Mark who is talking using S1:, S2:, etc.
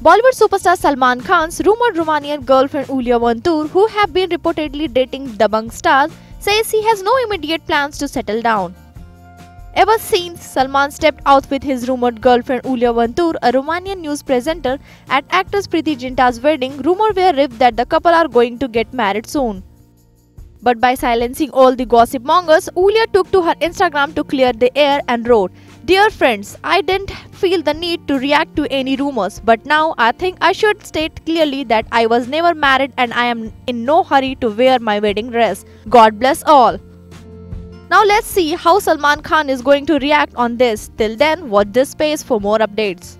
S1: Bollywood superstar Salman Khan's rumored Romanian girlfriend Iulia Vantur, who have been reportedly dating Dabangg stars, says he has no immediate plans to settle down. Ever since Salman stepped out with his rumored girlfriend Iulia Vantur, a Romanian news presenter, at actress Preity Zinta's wedding, rumors were rife that the couple are going to get married soon. But by silencing all the gossip mongers, Iulia took to her Instagram to clear the air and wrote, Dear friends, I didn't feel the need to react to any rumors, but now I think I should state clearly that I was never married and I am in no hurry to wear my wedding dress. God bless all. Now let's see how Salman Khan is going to react on this. Till then, watch this space for more updates.